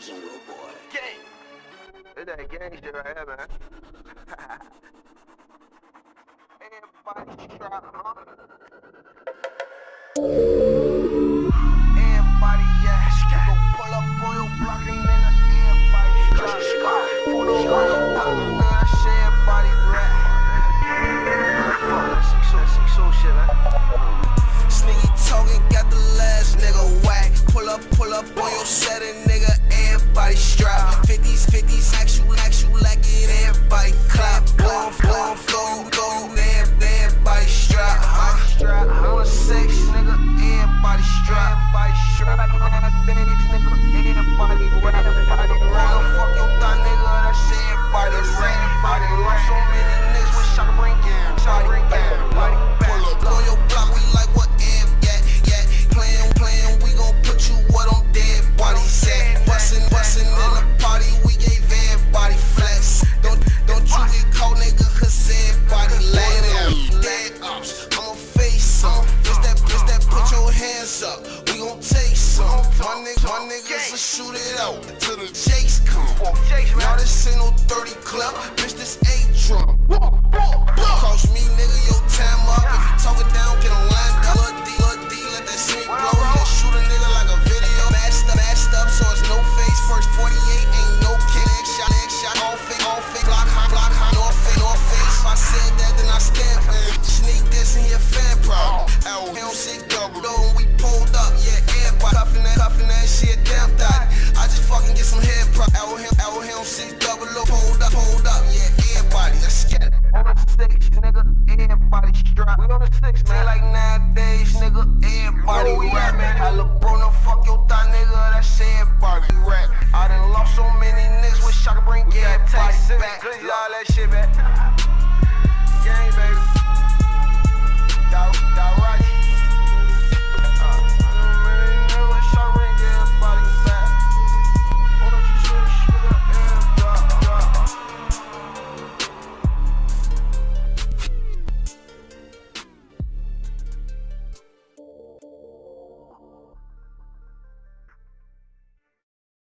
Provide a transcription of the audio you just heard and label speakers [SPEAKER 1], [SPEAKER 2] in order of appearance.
[SPEAKER 1] Jingle boy.
[SPEAKER 2] Gang. It's that right here, man. Everybody huh? Strap. 50s, 50s, act up. We gon' take some. My niggas, my niggas will shoot it out till the jakes come. Now this ain't no 30 club, bitch, this A drum. Cost me, nigga, your time up. If you talking down, get on line up. Lil' D, Lil' D, let that sneak blow. Yeah, shoot a nigga like a video. Matched up, matched up, so it's no face. First 48, ain't no kick. Next shot, next shot, all fake, all fake. Block high, block high, north face, north face. If I said that, then I stand it. Sneak this in your fan problem. L, L6 double. Though strap. We on the six, man. Like nowadays, nigga, everybody oh, rap. Man. Hella bro, no fuck your thought, nigga. That's everybody rap. I done lost so many niggas. Wish I could bring everybody back. Y'all that shit, man.